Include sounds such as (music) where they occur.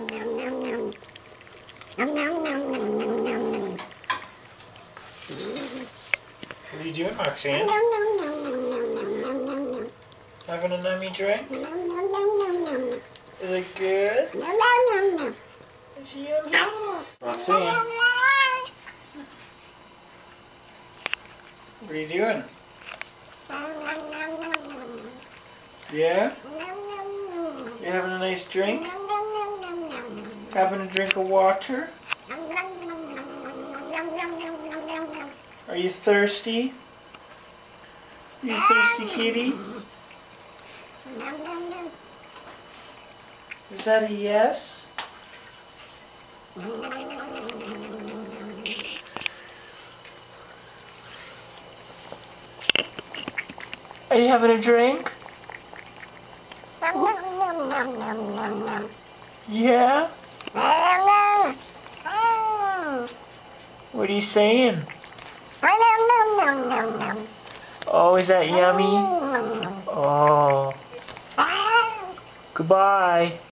What are you doing, Maxine? Having a nummy drink? Is it good? Is it yummy? Maxine, what are you doing? Yeah? You having a nice drink? Having a drink of water? Are you thirsty? Are you thirsty, kitty? Is that a yes? Are you having a drink? Yeah? What are you saying? Oh, is that yummy? (laughs) Oh. Goodbye.